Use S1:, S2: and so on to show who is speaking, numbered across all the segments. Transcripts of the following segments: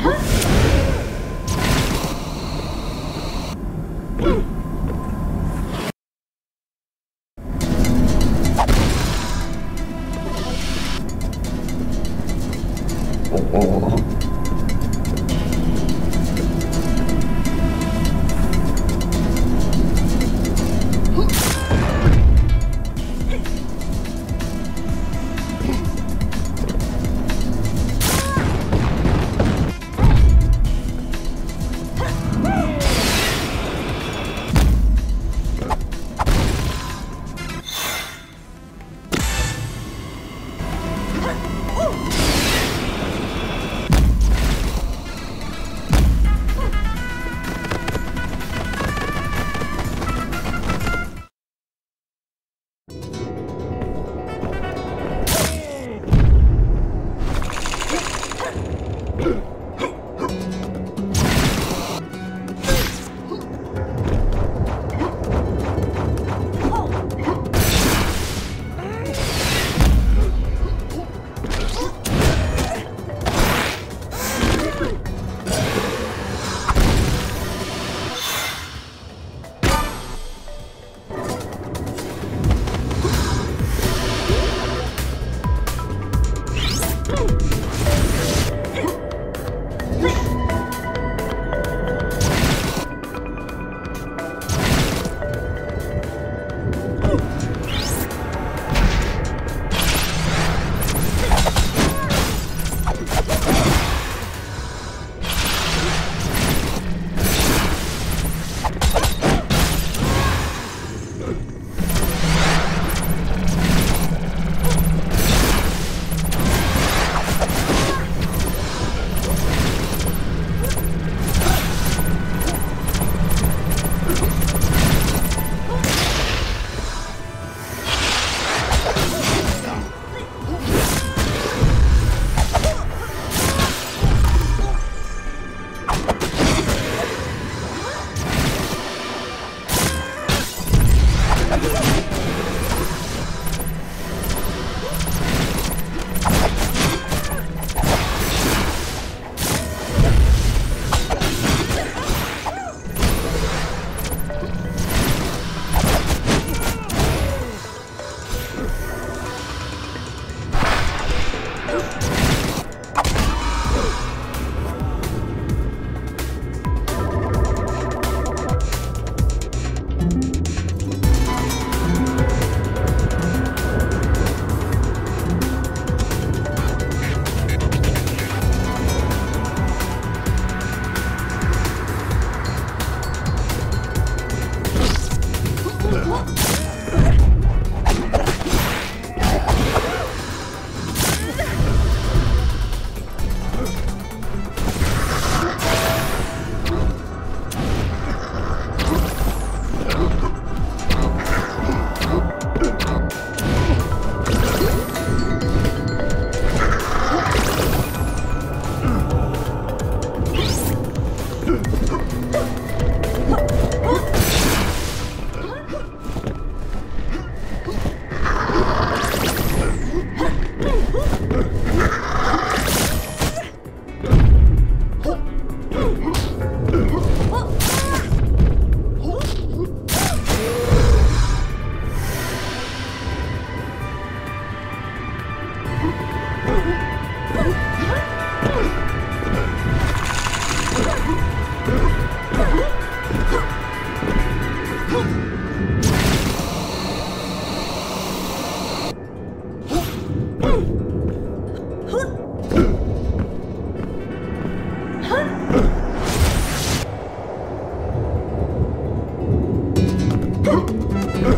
S1: Huh?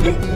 S1: Oh!